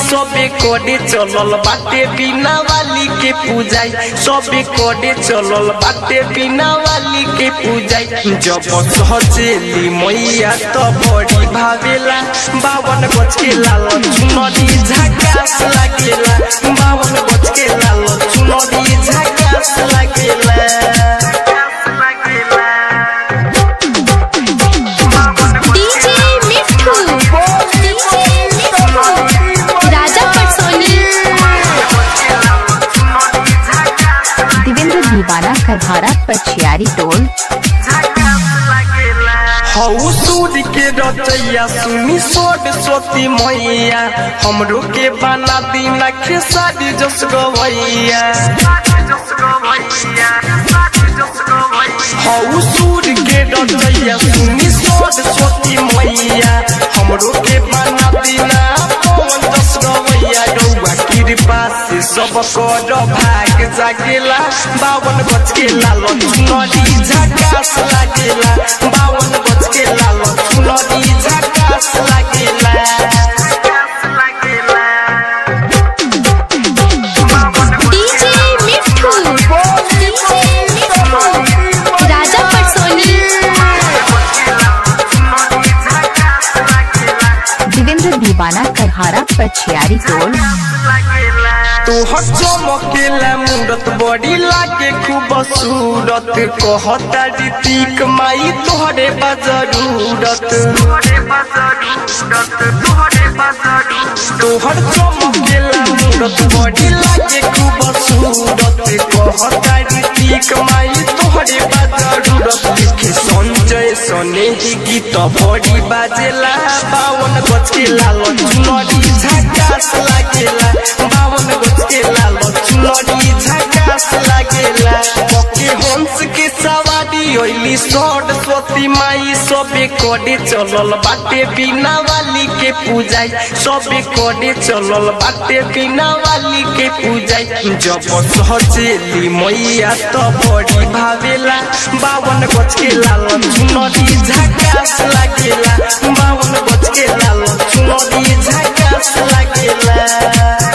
सबे कोडे चलल बाटे, बिना वाली के पूजाई। सबे कोडे चलल बाटे, बिना वाली के पूजाई। जब सहजेली मैया तो बड़ी भावेला, बावन गज के लाल चुनरी झकास लागेला, बावन गज दीवाना करहारा पछियारी टोल के रचैया, सुनी सोड सोती मैया। हमरो के बना दीना खेसारी जस गवैया। सूर्य के सुनी सोड सोती मैया। हमरो के बना दीना जस गवैया। कृपा से सब कर भाग जागेला बावन गज के लाल चुनरी झकास लागेला बावन गज के लाल चुनरी झकास लागेला दीवाना करहारा पछियारी टोल। तोहर चमकेला मूरत बड़ी लागे खूब सूरत कहता ऋतिक माई, तोहरे बजरूरत तोहर चमकेला मूरत बड़ी लागे खूब सूरत कहता ऋतिक माई, तोहरे बजरूरत लिखे संजय सने ही गीत, बड़ी बाजेला, बावन गज के लाल चुनरी झकास लागेला सरस्वती माई सबे कड़े चलल बाटे बिना वाली के पूजाई। सबे कड़े चलल बाटे बिना वाली के पूजाई। जब सहजेली मैया तो बड़ी भावेला, बावन गज के लाल झुनरी झकास लागेला।